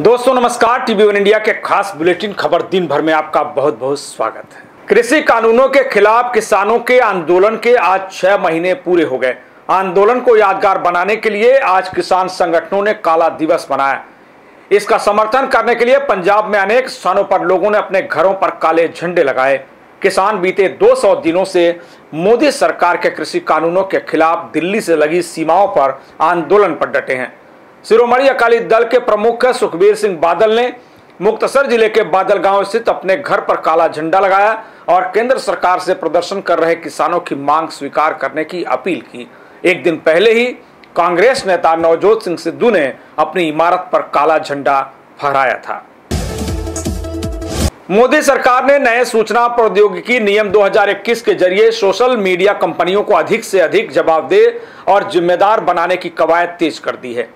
दोस्तों, नमस्कार। TV one India के खास बुलेटिन खबर दिन भर में आपका बहुत बहुत स्वागत है। कृषि कानूनों के खिलाफ किसानों के आंदोलन के आज छह महीने पूरे हो गए। आंदोलन को यादगार बनाने के लिए आज किसान संगठनों ने काला दिवस मनाया। इसका समर्थन करने के लिए पंजाब में अनेक स्थानों पर लोगों ने अपने घरों पर काले झंडे लगाए। किसान बीते 200 दिनों से मोदी सरकार के कृषि कानूनों के खिलाफ दिल्ली से लगी सीमाओं पर आंदोलन पर डटे हैं। शिरोमणि अकाली दल के प्रमुख सुखबीर सिंह बादल ने मुक्तसर ज़िले के बादल गाँव स्थित अपने घर पर काला झंडा लगाया और केंद्र सरकार से प्रदर्शन कर रहे किसानों की मांग स्वीकार करने की अपील की। एक दिन पहले ही कांग्रेस नेता नवजोत सिंह सिद्धू ने अपनी इमारत पर काला झंडा फहराया था। मोदी सरकार ने नए सूचना प्रौद्योगिकी नियम 2021 के ज़रिए सोशल मीडिया कंपनियों को अधिक से अधिक जवाबदेह और जिम्मेदार बनाने की कवायद तेज कर दी है।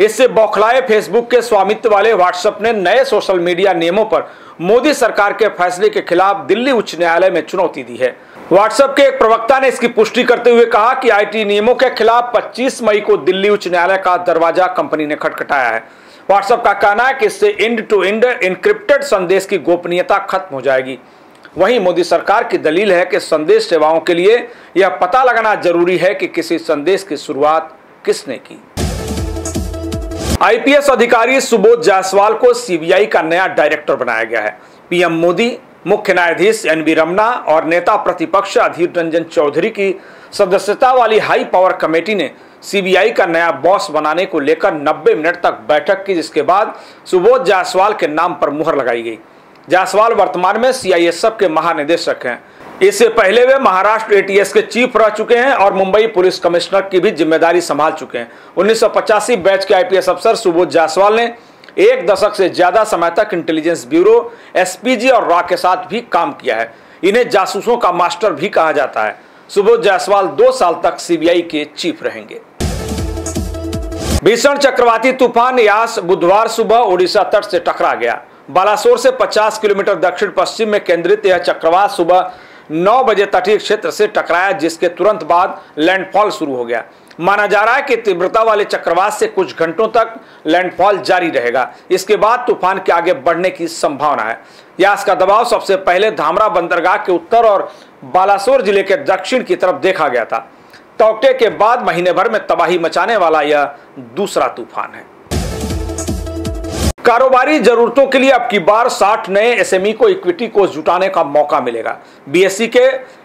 इससे बौखलाए फेसबुक के स्वामित्व वाले व्हाट्सएप ने नए सोशल मीडिया नियमों पर मोदी सरकार के फैसले के खिलाफ दिल्ली उच्च न्यायालय में चुनौती दी है। व्हाट्सएप के एक प्रवक्ता ने इसकी पुष्टि करते हुए कहा कि आईटी नियमों के खिलाफ 25 मई को दिल्ली उच्च न्यायालय का दरवाज़ा कंपनी ने खटखटाया है। व्हाट्सएप का कहना है कि इससे इंड टू इंड इनक्रिप्टेड संदेश की गोपनीयता खत्म हो जाएगी। वहीं मोदी सरकार की दलील है कि संदेश सेवाओं के लिए यह पता लगाना ज़रूरी है कि किसी संदेश की शुरुआत किसने की। आईपीएस अधिकारी सुबोध जायसवाल को सीबीआई का नया डायरेक्टर बनाया गया है। पीएम मोदी, मुख्य न्यायाधीश एन बी रमना और नेता प्रतिपक्ष अधीर रंजन चौधरी की सदस्यता वाली हाई पावर कमेटी ने सीबीआई का नया बॉस बनाने को लेकर 90 मिनट तक बैठक की, जिसके बाद सुबोध जायसवाल के नाम पर मुहर लगाई गई। जायसवाल वर्तमान में सीआईएसएफ के महानिदेशक हैं। इससे पहले वे महाराष्ट्र एटीएस के चीफ रह चुके हैं और मुंबई पुलिस कमिश्नर की भी ज़िम्मेदारी संभाल चुके हैं। उन्नीस बैच के आईपीएस अफसर सुबोध जायसवाल ने एक दशक से ज़्यादा समय तक इंटेलिजेंस ब्यूरो एसपीजी और रॉ के साथ भी काम किया है। इन्हें जासूसों का मास्टर भी कहा जाता है। सुबोध जायसवाल दो साल तक सीबीआई के चीफ रहेंगे। भीषण चक्रवाती तूफ़ान यास बुधवार सुबह ओडिशा तट से टकरा गया। बालासोर से 50 किलोमीटर दक्षिण पश्चिम में केंद्रित यह चक्रवात सुबह 9 बजे तटीय क्षेत्र से टकराया, जिसके तुरंत बाद लैंडफॉल शुरू हो गया। माना जा रहा है कि तीव्रता वाले चक्रवात से कुछ घंटों तक लैंडफॉल जारी रहेगा। इसके बाद तूफ़ान के आगे बढ़ने की संभावना है। यास का दबाव सबसे पहले धामरा बंदरगाह के उत्तर और बालासोर ज़िले के दक्षिण की तरफ़ देखा गया था। तौकटे के बाद महीने भर में तबाही मचाने वाला यह दूसरा तूफ़ान है। कारोबारी जरूरतों के लिए अब की बार 60 नए एसएमई को इक्विटी को जुटाने का मौका मिलेगा। बीएससी के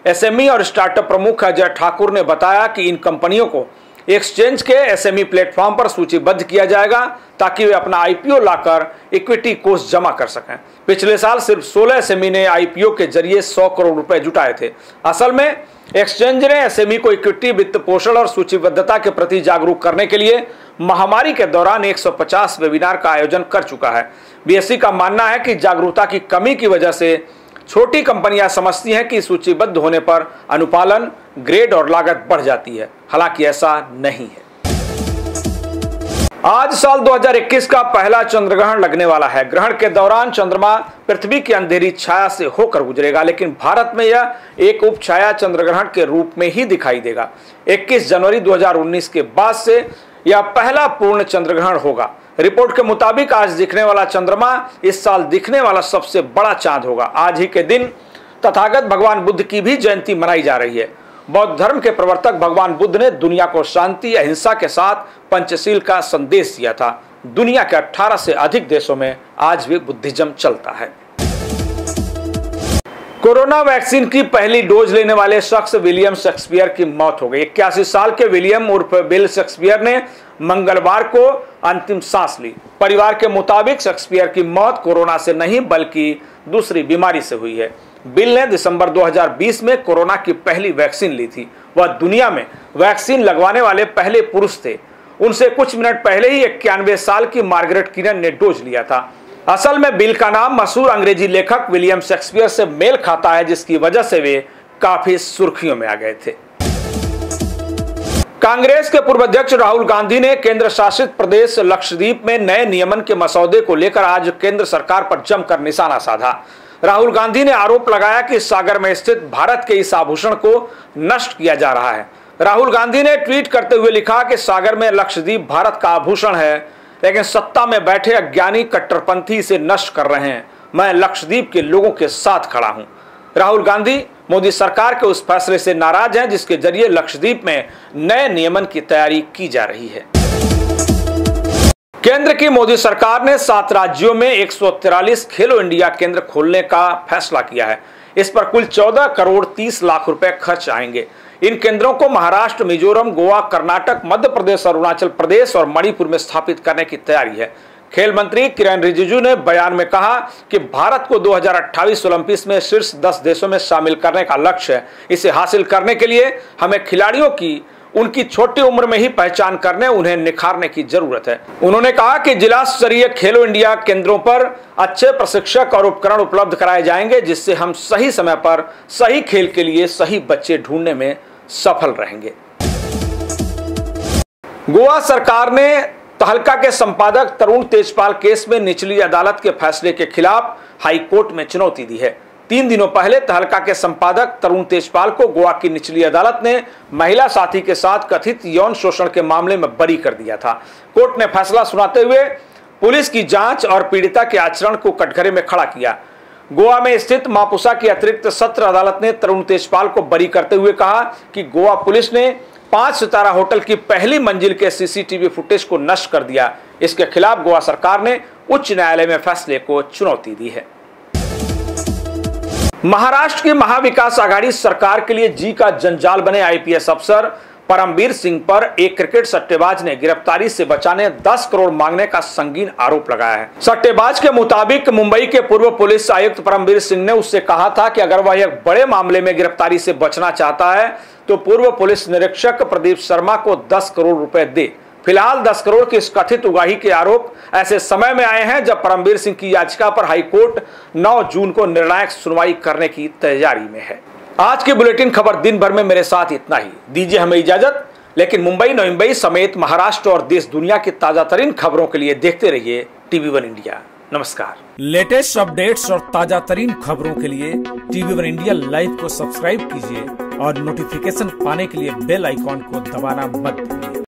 एसएमई और स्टार्टअप प्रमुख अजय ठाकुर ने बताया कि इन कंपनियों को एक्सचेंज के एसएमई प्लेटफॉर्म पर सूचीबद्ध किया जाएगा ताकि वे अपना आईपीओ लाकर इक्विटी कोष जमा कर सकें। पिछले साल सिर्फ़ 16 एसएमई ने आईपीओ के ज़रिए 100 करोड़ रुपए जुटाए थे। असल में, एक्सचेंज ने एसएमई को इक्विटी, वित्त पोषण और सूचीबद्धता के प्रति जागरूक करने के लिए महामारी के दौरान 150 वेबिनार का आयोजन कर चुका है। बीएससी का मानना है कि जागरूकता की कमी की वजह से छोटी कंपनियाँ समझती हैं कि सूचीबद्ध होने पर अनुपालन ग्रेड और लागत बढ़ जाती है। हालाँकि ऐसा नहीं है। आज साल 2021 का पहला चंद्रग्रहण लगने वाला है। ग्रहण के दौरान चंद्रमा पृथ्वी की अंधेरी छाया से होकर गुजरेगा, लेकिन भारत में यह एक उप छाया चंद्रग्रहण के रूप में ही दिखाई देगा। 21 जनवरी 2019 के बाद से यह पहला पूर्ण चंद्रग्रहण होगा। रिपोर्ट के मुताबिक आज दिखने वाला चंद्रमा इस साल दिखने वाला सबसे बड़ा चाँद होगा। आज ही के दिन तथागत भगवान बुद्ध की भी जयंती मनाई जा रही है। बौद्ध धर्म के प्रवर्तक भगवान बुद्ध ने दुनिया को शांति, अहिंसा के साथ पंचशील का संदेश दिया था। दुनिया के 18 से अधिक देशों में आज भी बुद्धिज्म चलता है। कोरोना वैक्सीन की पहली डोज लेने वाले शख्स विलियम शेक्सपियर की मौत हो गई। इक्यासी साल के विलियम उर्फ़ बिल शेक्सपियर ने मंगलवार को अंतिम सांस ली। परिवार के मुताबिक शेक्सपियर की मौत कोरोना से नहीं, बल्कि दूसरी बीमारी से हुई है। बिल ने दिसंबर 2020 में कोरोना की पहली वैक्सीन ली थी। वह दुनिया में वैक्सीन लगवाने वाले पहले पुरुष थे। उनसे कुछ मिनट पहले ही इक्यानवे साल की मार्गरेट किरन ने डोज लिया था। असल में बिल का नाम मशहूर अंग्रेज़ी लेखक विलियम शेक्सपियर से मेल खाता है, जिसकी वजह से वे काफ़ी सुर्खियों में आ गए थे। कांग्रेस के पूर्व अध्यक्ष राहुल गांधी ने केंद्र शासित प्रदेश लक्षद्वीप में नए नियमन के मसौदे को लेकर आज केंद्र सरकार पर जमकर निशाना साधा। राहुल गांधी ने आरोप लगाया कि सागर में स्थित भारत के इस आभूषण को नष्ट किया जा रहा है। राहुल गांधी ने ट्वीट करते हुए लिखा कि सागर में लक्षद्वीप भारत का आभूषण है, लेकिन सत्ता में बैठे अज्ञानी कट्टरपंथी इसे नष्ट कर रहे हैं। मैं लक्षद्वीप के लोगों के साथ खड़ा हूँ। राहुल गांधी, मोदी सरकार के उस फैसले से नाराज़ हैं, जिसके ज़रिए लक्षद्वीप में नए नियमन की तैयारी की जा रही है। केंद्र की मोदी सरकार ने सात राज्यों में एक खेलो इंडिया केंद्र खोलने का फैसला किया है। इस पर कुल 14 करोड़ 30 लाख रुपए खर्च आएँगे। इन केंद्रों को महाराष्ट्र, मिजोरम, गोवा, कर्नाटक, मध्य प्रदेश, अरुणाचल प्रदेश और मणिपुर में स्थापित करने की तैयारी है। खेल मंत्री किरण रिजिजू ने बयान में कहा कि भारत को 2028 ओलंपिक्स में शीर्ष 10 देशों में शामिल करने का लक्ष्य है। इसे हासिल करने के लिए हमें खिलाड़ियों की उनकी छोटी उम्र में ही पहचान करने, उन्हें निखारने की ज़रूरत है। उन्होंने कहा कि जिला स्तरीय खेलो इंडिया केंद्रों पर अच्छे प्रशिक्षक और उपकरण उपलब्ध कराए जाएँगे, जिससे हम सही समय पर सही खेल के लिए सही बच्चे ढूँढने में सफल रहेंगे। गोवा सरकार ने तहलका के संपादक तरुण तेजपाल केस में निचली अदालत के फैसले के खिलाफ हाईकोर्ट में चुनौती दी है। तीन दिनों पहले तहलका के संपादक तरुण तेजपाल को गोवा की निचली अदालत ने महिला साथी के साथ कथित यौन शोषण के मामले में बरी कर दिया था। कोर्ट ने फैसला सुनाते हुए पुलिस की जाँच और पीड़िता के आचरण को कटघरे में खड़ा किया। गोवा में स्थित मापुसा की अतिरिक्त सत्र अदालत ने तरुण तेजपाल को बरी करते हुए कहा कि गोवा पुलिस ने पाँच सितारा होटल की पहली मंजिल के सीसीटीवी फुटेज को नष्ट कर दिया। इसके खिलाफ गोवा सरकार ने उच्च न्यायालय में फैसले को चुनौती दी है। महाराष्ट्र की महाविकास आघाड़ी सरकार के लिए जी का जंजाल बने आईपीएस अफसर परमवीर सिंह पर एक क्रिकेट सट्टेबाज ने गिरफ्तारी से बचाने 10 करोड़ मांगने का संगीन आरोप लगाया है। सट्टेबाज के मुताबिक मुंबई के पूर्व पुलिस आयुक्त परमवीर सिंह ने उससे कहा था कि अगर वह एक बड़े मामले में गिरफ्तारी से बचना चाहता है तो पूर्व पुलिस निरीक्षक प्रदीप शर्मा को दस करोड़ रुपए दे। फ़िलहाल 10 करोड़ की इस कथित उगाही के आरोप ऐसे समय में आए हैं जब परमवीर सिंह की याचिका पर हाईकोर्ट 9 जून को निर्णायक सुनवाई करने की तैयारी में है। आज की बुलेटिन खबर दिन भर में मेरे साथ इतना ही। दीजिए हमें इजाज़त, लेकिन मुंबई नवी समेत महाराष्ट्र और देश दुनिया की ताज़ा तरीन खबरों के लिए देखते रहिए टीवी वन इंडिया। नमस्कार। लेटेस्ट अपडेट्स और ताज़ा तरीन खबरों के लिए टीवी वन इंडिया लाइव को सब्सक्राइब कीजिए और नोटिफिकेशन पाने के लिए बेल आइकॉन को दबाना मत